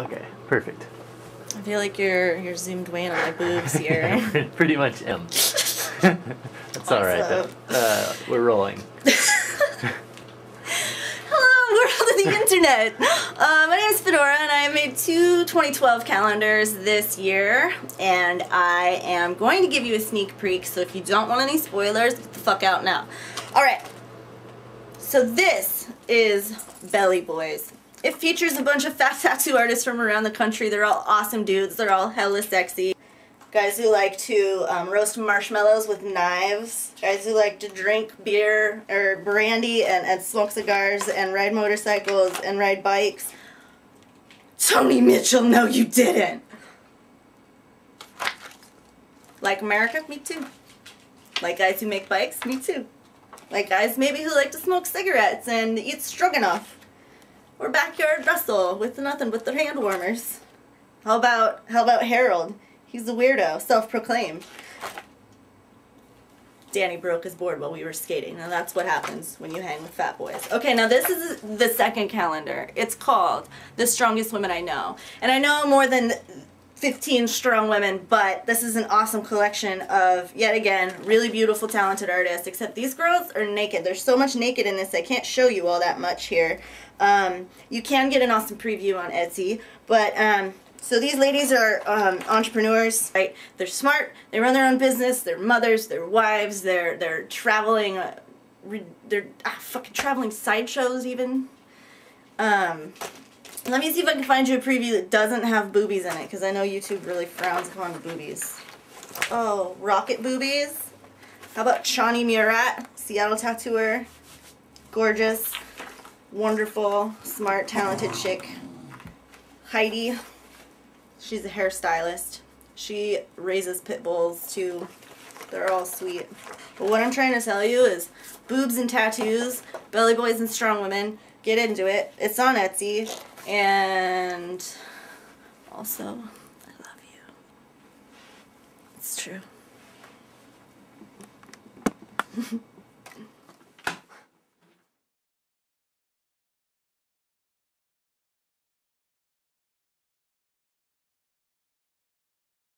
Okay, perfect. I feel like you're you're zoomed way in on my boobs here. Pretty much am. That's all right. Though. Uh, we're rolling. Hello, world of the internet. Uh, my name is Fedora, and I made two 2012 calendars this year, and I am going to give you a sneak peek. So if you don't want any spoilers, get the fuck out now. All right. So this is Belly Boys. It features a bunch of fat tattoo artists from around the country. They're all awesome dudes. They're all hella sexy. Guys who like to um, roast marshmallows with knives. Guys who like to drink beer or brandy and, and smoke cigars and ride motorcycles and ride bikes. Tony Mitchell, no you didn't. Like America? Me too. Like guys who make bikes? Me too. Like guys maybe who like to smoke cigarettes and eat stroganoff. Or backyard wrestle with nothing but their hand warmers. How about how about Harold? He's a weirdo, self-proclaimed. Danny broke his board while we were skating, and that's what happens when you hang with fat boys. Okay, now this is the second calendar. It's called The Strongest Women I Know. And I know more than 15 strong women, but this is an awesome collection of, yet again, really beautiful, talented artists, except these girls are naked. There's so much naked in this, I can't show you all that much here. Um, you can get an awesome preview on Etsy, but um, so these ladies are um, entrepreneurs, right? They're smart. They run their own business. They're mothers. They're wives. They're they're traveling. Uh, re- they're ah, fucking traveling sideshows even. Um, let me see if I can find you a preview that doesn't have boobies in it, because I know YouTube really frowns upon boobies. Oh, rocket boobies. How about Shawnee Murat, Seattle tattooer, gorgeous, wonderful, smart, talented chick. Heidi, She's a hairstylist. She raises pit bulls too. They're all sweet. But what I'm trying to tell you is boobs and tattoos, belly boys and strong women, get into it. It's on Etsy. And also, I love you. It's true.